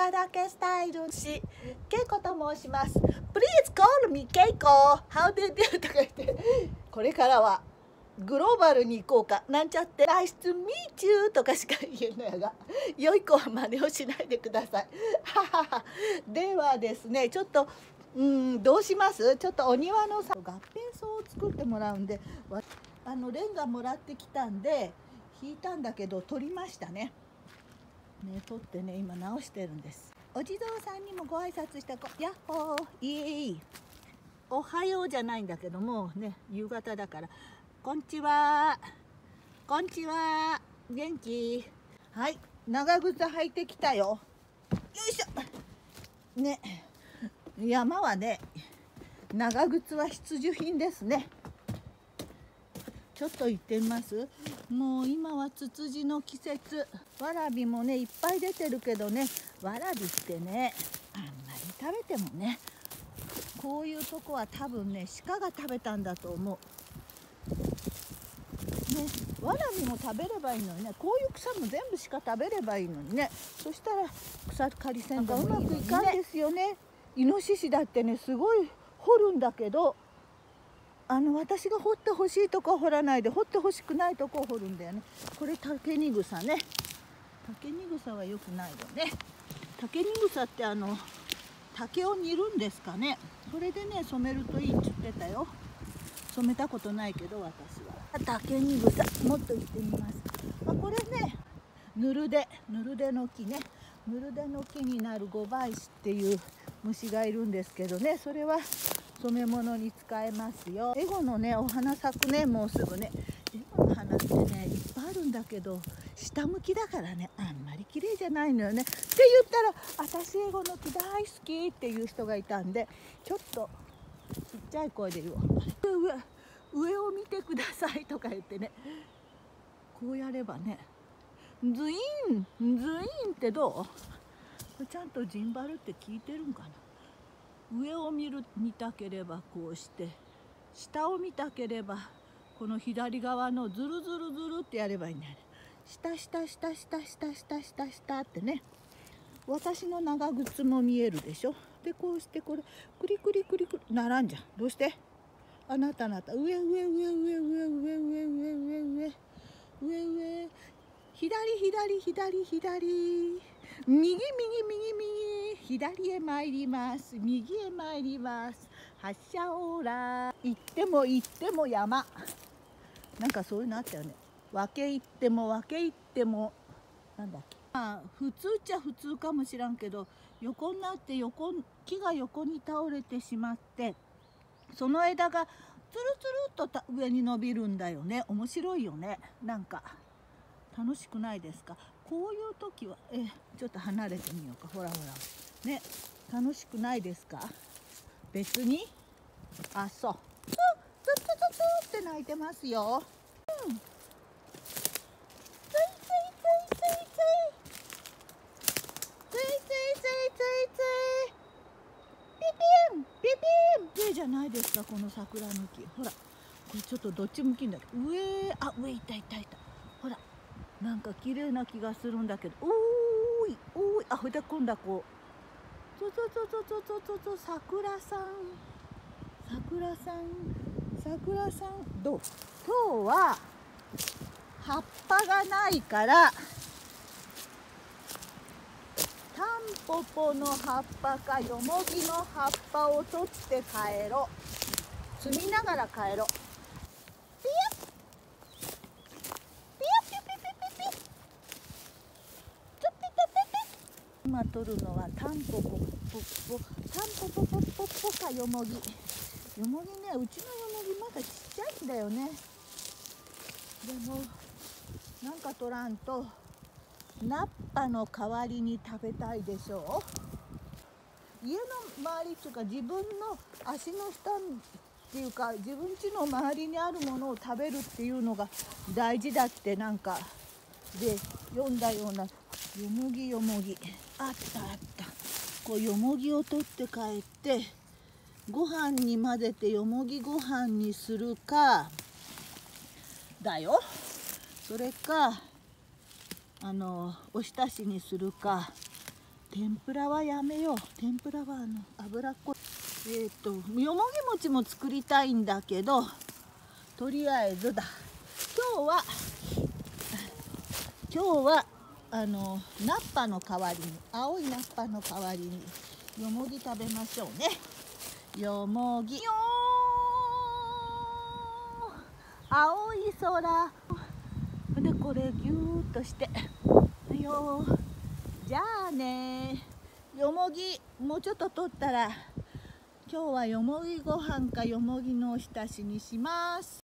がだけスタイルしけいこと申します。Please call me けいこ How do you とか言って。これからはグローバルに行こうか。なんちゃって「Nice to meet you」とかしか言えないが良い子は真似をしないでください。ではですねちょっとうんどうします？ちょっとお庭のさ合併草を作ってもらうんであのレンガもらってきたんで引いたんだけど取りましたね。ね取ってね今直してるんです。お地蔵さんにもご挨拶したこやっほー。いえいおはようじゃないんだけどもね夕方だから。こんちは。こんちは。元気？はい。長靴履いてきたよ。よいしょ。ね。山はね長靴は必需品ですね。ちょっと行ってみます。もう今はツツジの季節。わらびもねいっぱい出てるけどね。わらびってねあんまり食べてもねこういうとこは多分ね鹿が食べたんだと思う。ね、わらびも食べればいいのにねこういう草も全部鹿食べればいいのにね。そしたら草刈り線がうまくいかんですよね。イノシシだってねすごい掘るんだけど。あの私が掘ってほしいとこ掘らないで掘ってほしくないとこ掘るんだよね。これ竹に草ね。竹に草は良くないよね。竹に草ってあの竹を煮るんですかね。それでね染めるといいって言ってたよ。染めたことないけど私は。竹に草もっと行ってみます、まあ、これねぬるでぬるでの木ね。ぬるでの木になる五倍子っていう虫がいるんですけどね。それは染め物に使えますよ。エゴのねお花咲くねもうすぐね。エゴの花ってねいっぱいあるんだけど下向きだからねあんまり綺麗じゃないのよね。って言ったら私エゴの木大好きっていう人がいたんでちょっとちっちゃい声で言おう。上上を見てくださいとか言ってね。こうやればねズインズインってどう？ちゃんとジンバルって聞いてるんかな？上を見る見たければこうして下を見たければこの左側のズルズルズルってやればいいんだよね。下下下下下下下下ってね。私の長靴も見えるでしょ。でこうしてこれクリクリクリクリならんじゃんどうして？あなたあなた。上上上上上上上上上上上上。左左左左。右右右右。左へ参ります。右へ参ります。発車オーラ行っても行っても山。なんかそういうのあったよね。分け行っても分け行っても。なんだっけ。まあ普通っちゃ普通かもしらんけど横になって横木が横に倒れてしまってその枝がつるつるっと上に伸びるんだよね。面白いよね。なんか。楽しくないですか？こういう時はえちょっと離れてみようか。ほらほら。ね楽しくないですか？別に。あそう。ツツツツツって泣いてますよ。うん。じゃないですかこの桜の木。ほら。これちょっとどっち向きんだけ上。あ上いたいたいた。なんか綺麗な気がするんだけど。おーいおーい。あほいで今度はこう。そうそうそうそうそうそうそう桜さん。桜さん。桜さんどう？今日は葉っぱがないからタンポポの葉っぱかよもぎの葉っぱを取って帰ろう。積みながら帰ろうピヤピヤピピピピピチョピタピピ今取るのはタンポポポポタンポポポポポかよもぎよもぎねうちのよもぎまだちっちゃいんだよねでもなんか取らんとナッパの代わりに食べたいでしょう家の周りっていうか自分の足の下っていうか自分家の周りにあるものを食べるっていうのが大事だってなんかで読んだようなよもぎよもぎあったあった。こうよもぎを取って帰ってご飯に混ぜてよもぎご飯にするかだよ。それかあのおひたしにするか。天ぷらはやめよう。天ぷらはあの脂っこえっ、とよもぎ餅も作りたいんだけどとりあえずだ。今日は今日はあのナッパの代わりに青いナッパの代わりによもぎ食べましょうね。よもぎ。よ青い空。でこれぎゅーっとして。よじゃあね。よもぎもうちょっと取ったら今日はよもぎご飯かよもぎのおひたしにします。